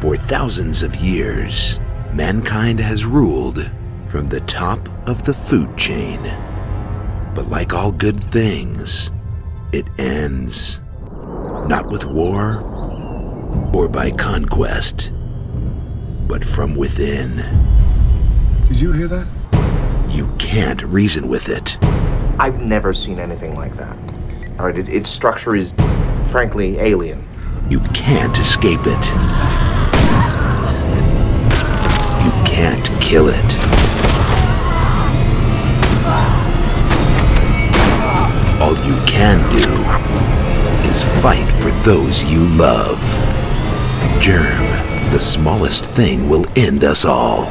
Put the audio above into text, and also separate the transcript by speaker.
Speaker 1: For thousands of years, mankind has ruled from the top of the food chain. But like all good things, it ends not with war or by conquest, but from within.
Speaker 2: Did you hear that?
Speaker 1: You can't reason with it.
Speaker 3: I've never seen anything like that. All right, it, its structure is, frankly, alien.
Speaker 1: You can't escape it. Kill it. All you can do is fight for those you love. Germ, the smallest thing will end us all.